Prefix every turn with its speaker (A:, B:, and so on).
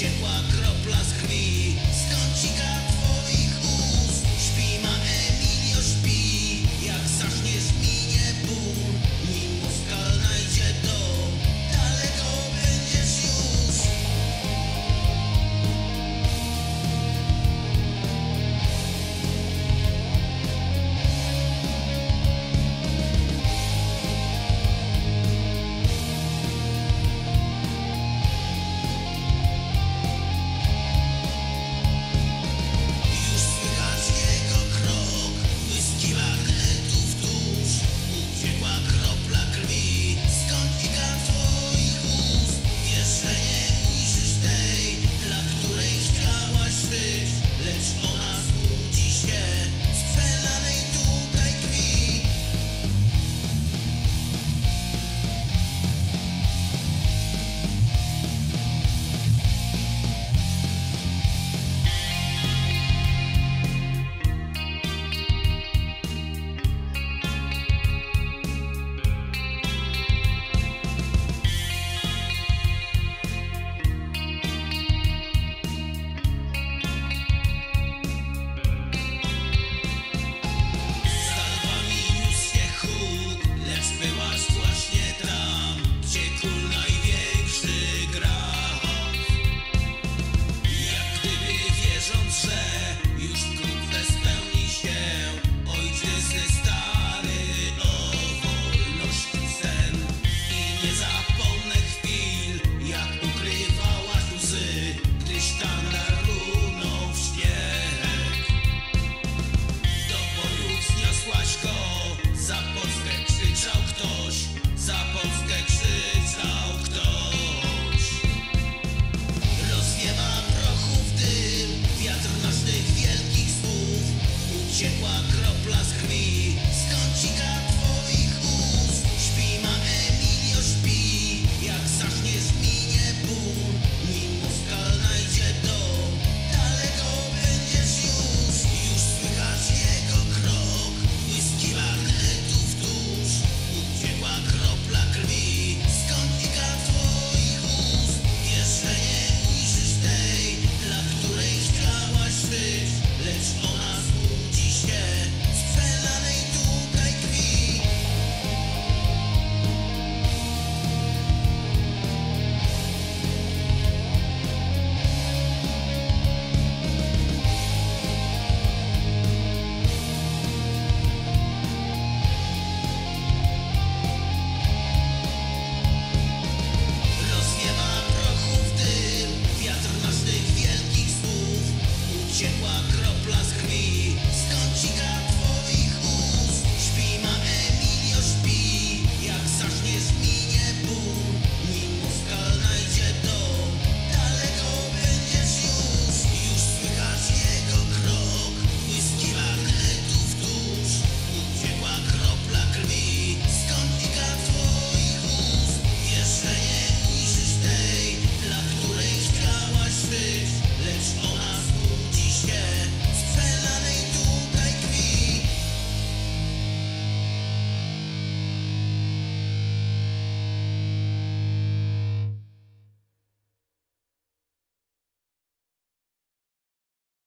A: ciepła kropla z krwi kropla z krwi, skąd ci gada?